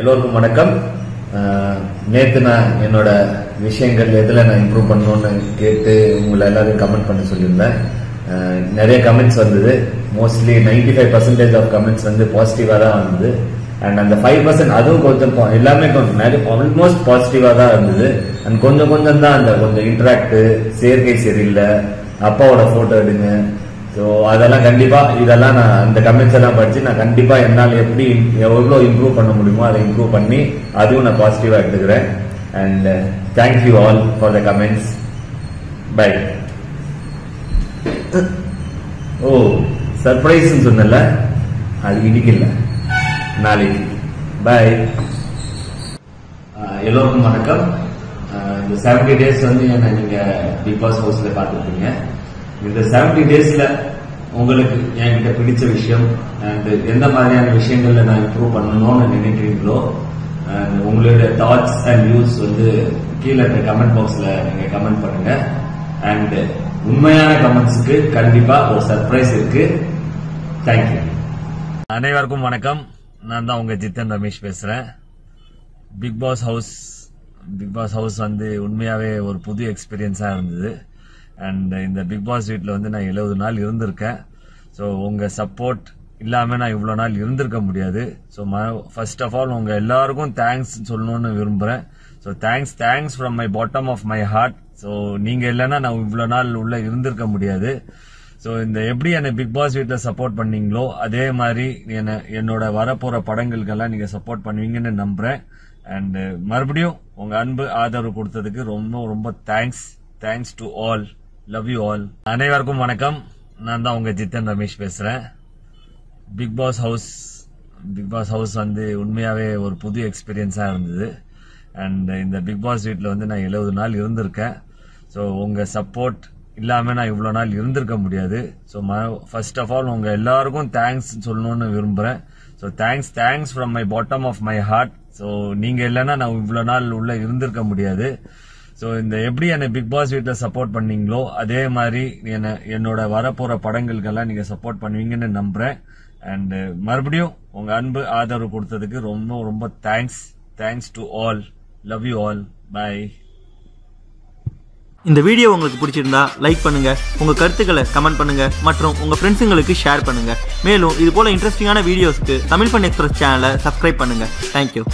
எல்லோருக்கும் வணக்கம். நேற்று நேத்து நான் என்னோட விஷயங்கள் எதுல நான் இம்ப்ரூவ் பண்ணணும்னு கேட்டு உங்களை எல்லாரும் கமெண்ட் பண்ண சொல்லியிருந்தேன். நிறைய கமெண்ட்ஸ் வந்தது. Mostly 95% five percentage of comments வந்து பாசிட்டிவா தான் வந்தது. அண்ட் அந்த ஃபைவ் பர்சன்ட் அதுவும் கொஞ்சம் எல்லாமே கொஞ்சம் நிறைய ஆல்மோஸ்ட் பாசிட்டிவா தான் இருந்தது. அண்ட் கொஞ்சம் கொஞ்சம் தான் அந்த கொஞ்சம் இன்ட்ராக்ட் செயற்கை சரியில்லை அப்பாவோட போட்டோ எடுங்க ஸோ அதெல்லாம் கண்டிப்பாக இதெல்லாம் நான் அந்த கமெண்ட்ஸ் எல்லாம் படித்து நான் கண்டிப்பாக என்னால் எப்படி எவ்வளோ இம்ப்ரூவ் பண்ண முடியுமோ அதை இம்ப்ரூவ் பண்ணி அதுவும் நான் பாசிட்டிவாக எடுத்துக்கிறேன். And thank you all for the comments bye ஓ சர்ப்ரைஸ்ன்னு சொன்னல அது இன்னைக்கு இல்லை நாளைக்கு பை எல்லோருக்கும் வணக்கம். இந்த செவன்டி டேஸ் வந்து என்ன நீங்கள் பிக் பாஸ் ஹவுஸில் பார்த்துருப்பீங்க. இந்த செவன்டி டேஸ்ல உங்களுக்கு என்கிட்ட பிடிச்ச விஷயம் அண்ட் எந்த மாதிரியான விஷயங்கள்ல நான் இம்ப்ரூவ் பண்ணணும்னு நினைக்கிறீங்களோ அண்ட் உங்களுடைய தாட்ஸ் அண்ட் வியூஸ் வந்து கீழே இருக்க கமெண்ட் பாக்ஸ்ல நீங்க கமெண்ட் பண்ணுங்க. அண்ட் உண்மையான கமெண்ட்ஸ்க்கு கண்டிப்பா ஒரு சர்ப்ரைஸ் இருக்கு. தேங்க்யூ அனைவருக்கும் வணக்கம். நான் தான் உங்க ஜித்தன் ரமேஷ் பேசுறேன். Bigg Boss house Bigg Boss house வந்து உண்மையாவே ஒரு புது எக்ஸ்பீரியன்ஸா இருந்தது. அண்ட் இந்த பிக் பாஸ் வீட்டில் வந்து நான் எழுபது நாள் இருந்திருக்கேன். ஸோ உங்கள் சப்போர்ட் இல்லாமல் நான் இவ்வளோ நாள் இருந்திருக்க முடியாது. ஸோ ம ஃபர்ஸ்ட் ஆஃப் ஆல் உங்கள் எல்லாருக்கும் தேங்க்ஸ் சொல்லணும்னு விரும்புகிறேன் so thanks thanks from my bottom of my heart so நீங்கள் இல்லைன்னா நான் இவ்வளோ நாள் உள்ளே இருந்திருக்க முடியாது. ஸோ இந்த எப்படி என்னை பிக் பாஸ் வீட்டில் சப்போர்ட் பண்ணீங்களோ அதே மாதிரி என்ன என்னோட வரப்போகிற படங்களுக்கெல்லாம் நீங்கள் சப்போர்ட் பண்ணுவீங்கன்னு நம்புகிறேன் அண்டு மறுபடியும் உங்கள் அன்பு ஆதரவு கொடுத்ததுக்கு ரொம்ப ரொம்ப thanks thanks to all love you all அனைவருக்கும் வணக்கம். நான் தான் உங்க ஜித்தன் ரமேஷ் பேசுறேன். Bigg Boss house Bigg Boss house வந்து உண்மையாவே ஒரு புது எக்ஸ்பீரியன்ஸா இருந்தது. அண்ட் இந்த பிக் பாஸ் வீட்டில் வந்து நான் எழுபது நாள் இருந்திருக்கேன். ஸோ உங்கள் சப்போர்ட் இல்லாமல் நான் இவ்வளோ நாள் இருந்திருக்க முடியாது. ஸோ ம ஃபர்ஸ்ட் ஆஃப் ஆல் உங்கள் எல்லாருக்கும் தேங்க்ஸ் சொல்லணும்னு விரும்புகிறேன் so thanks thanks from my bottom of my heart so நீங்கள் இல்லைன்னா நான் இவ்வளோ நாள் உள்ள இருந்திருக்க முடியாது. ஸோ இந்த எப்படி என்னை பிக் பாஸ் வீட்டில் சப்போர்ட் பண்ணீங்களோ அதே மாதிரி என்ன என்னோட வரப்போற படங்களுக்கெல்லாம் நீங்கள் சப்போர்ட் பண்ணுவீங்கன்னு நம்புறேன். அண்டு uh, மறுபடியும் உங்கள் அன்பு ஆதரவு கொடுத்ததுக்கு ரொம்ப ரொம்ப thanks thanks to all love you all bye இந்த வீடியோ உங்களுக்கு பிடிச்சிருந்தா லைக் பண்ணுங்க உங்க கருத்துக்களை கமெண்ட் பண்ணுங்க மற்றும் உங்க ஃப்ரெண்ட்ஸுங்களுக்கு ஷேர் பண்ணுங்க. மேலும் இது போல இன்ட்ரெஸ்டிங்கான வீடியோஸ்க்கு தமிழ் பண் எக்ஸ்பிரஸ் சேனலை சப்ஸ்கிரைப் பண்ணுங்க. தேங்க்யூ